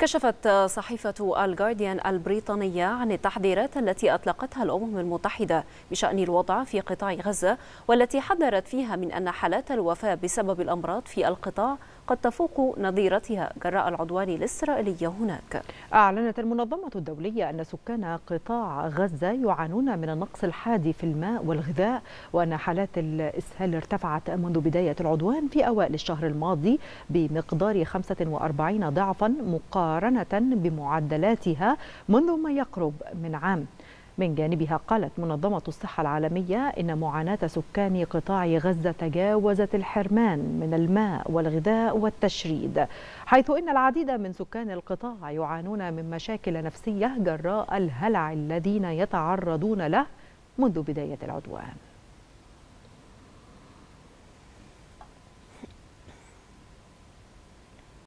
كشفت صحيفة الجارديان البريطانية عن التحذيرات التي أطلقتها الأمم المتحدة بشأن الوضع في قطاع غزة والتي حذرت فيها من أن حالات الوفاة بسبب الأمراض في القطاع قد تفوق نظيرتها جراء العدوان الإسرائيلي هناك. أعلنت المنظمة الدولية أن سكان قطاع غزة يعانون من النقص الحاد في الماء والغذاء وأن حالات الإسهال ارتفعت منذ بداية العدوان في أوائل الشهر الماضي بمقدار 45 ضعفا مقارنة بمعدلاتها منذ ما يقرب من عام. من جانبها قالت منظمة الصحة العالمية إن معاناة سكان قطاع غزة تجاوزت الحرمان من الماء والغذاء والتشريد حيث إن العديد من سكان القطاع يعانون من مشاكل نفسية جراء الهلع الذين يتعرضون له منذ بداية العدوان.